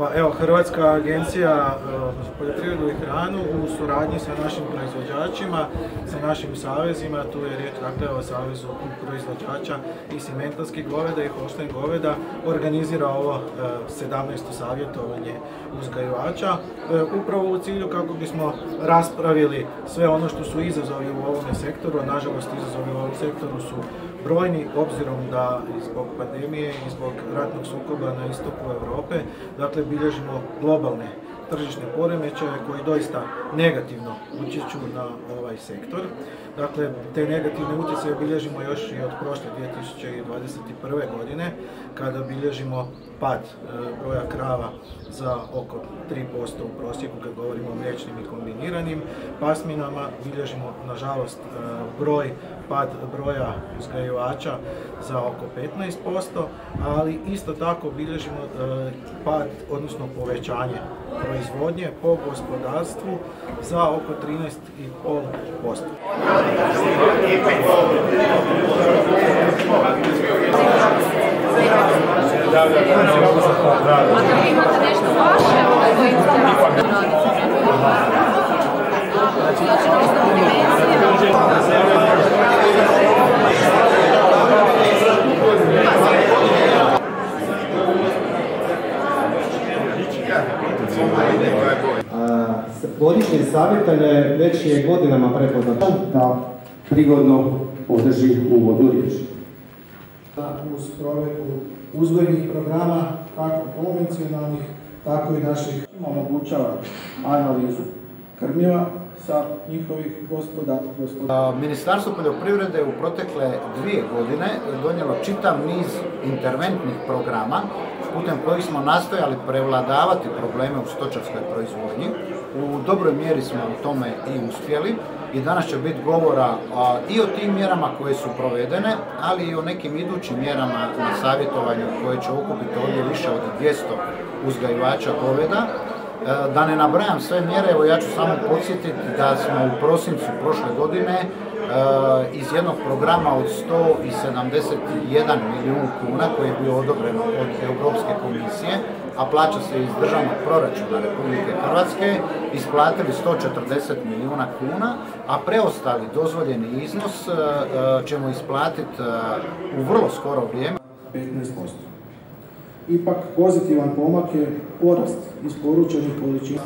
Pa evo, Hrvatska agencija e, za poljoprivredu i hranu u suradnji sa našim proizvođačima, sa našim savezima, tu je riječ dakle o Savezu proizvođača i simentalskih goveda i Holstein goveda, organizira ovo 17. savjetovanje uzgajivača, e, upravo u cilju kako bismo raspravili sve ono što su izazovi u ovome sektoru, a nažalost izazovi u ovom sektoru su brojni, obzirom da zbog pandemije i zbog ratnog sukoba na istoku Europe, dakle bilježimo globalne tržišne poremećaje koji doista negativno utječu na ovaj sektor. Dakle, te negativne utjecaje bilježimo još i od prošle 2021. godine, kada bilježimo pad e, broja krava za oko 3% u prosjeku kad govorimo o mliječnim i kombiniranim pasminama. Bilježimo, nažalost, e, broj, pad broja uzgajivača za oko 15%, ali isto tako bilježimo e, pad, odnosno povećanje proizvodnje po gospodarstvu za oko 13,5%. Godišnje savjetanje već je godinama prepoznato da prigodno održi uvodnu riječ. Uz provedbu uzgojnih programa, kako konvencionalnih, tako i naših omogućava analizu krmiva sa njihovih gospoda, Ministarstvo poljoprivrede u protekle dvije godine donijelo čitav niz interventnih programa putem kojih smo nastojali prevladavati probleme u stočarskoj proizvodnji. U dobroj mjeri smo u tome i uspjeli i danas će biti govora i o tim mjerama koje su provedene, ali i o nekim idućim mjerama na savjetovanju koje će okupiti ovdje više od 200 uzgajivača goveda. E, da ne nabrajam sve mjere, evo ja ću samo podsjetiti da smo u prosincu prošle godine e, iz jednog programa od 171 milijun kuna koji je bio odobren od Europske komisije, a plaća se iz državnog proračuna Republike Hrvatske, isplatili 140 milijuna kuna, a preostali dozvoljeni iznos e, ćemo isplatiti u vrlo skoro vrijeme. 15%. Ipak pozitivan pomak je porast isporučenih količina.